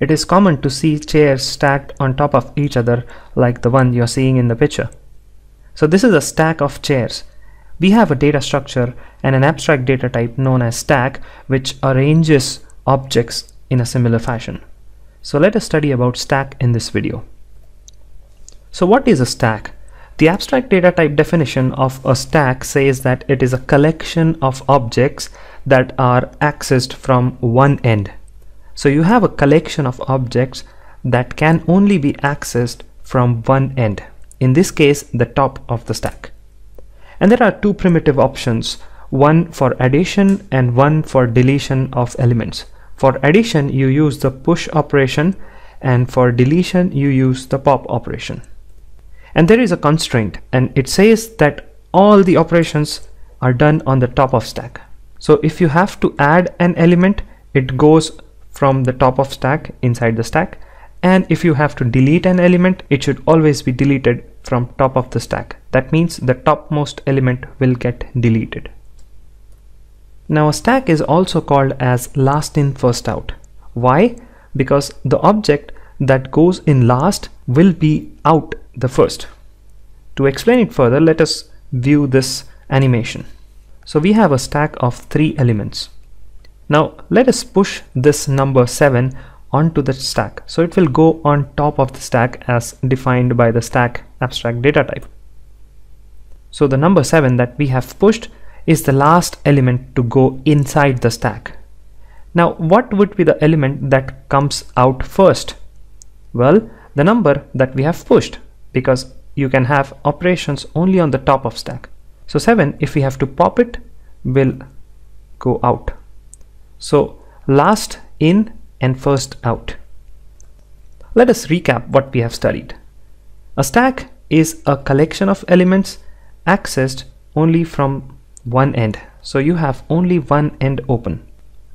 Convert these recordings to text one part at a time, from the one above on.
It is common to see chairs stacked on top of each other like the one you're seeing in the picture. So this is a stack of chairs. We have a data structure and an abstract data type known as stack which arranges objects in a similar fashion. So let us study about stack in this video. So what is a stack? The abstract data type definition of a stack says that it is a collection of objects that are accessed from one end. So you have a collection of objects that can only be accessed from one end. In this case, the top of the stack. And there are two primitive options, one for addition and one for deletion of elements. For addition, you use the push operation and for deletion, you use the pop operation and there is a constraint and it says that all the operations are done on the top of stack so if you have to add an element it goes from the top of stack inside the stack and if you have to delete an element it should always be deleted from top of the stack that means the topmost element will get deleted now a stack is also called as last in first out why because the object that goes in last will be out the first. To explain it further, let us view this animation. So we have a stack of three elements. Now let us push this number 7 onto the stack. So it will go on top of the stack as defined by the stack abstract data type. So the number 7 that we have pushed is the last element to go inside the stack. Now what would be the element that comes out first? Well, the number that we have pushed because you can have operations only on the top of stack. So 7 if we have to pop it will go out. So last in and first out. Let us recap what we have studied. A stack is a collection of elements accessed only from one end. So you have only one end open.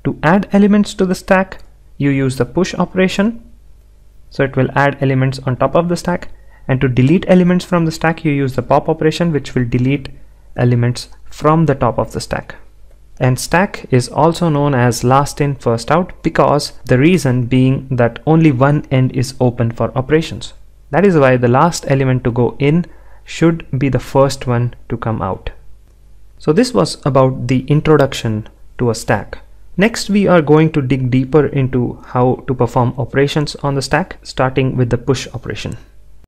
To add elements to the stack, you use the push operation. So it will add elements on top of the stack and to delete elements from the stack you use the pop operation which will delete elements from the top of the stack and stack is also known as last in first out because the reason being that only one end is open for operations. That is why the last element to go in should be the first one to come out. So this was about the introduction to a stack. Next we are going to dig deeper into how to perform operations on the stack starting with the push operation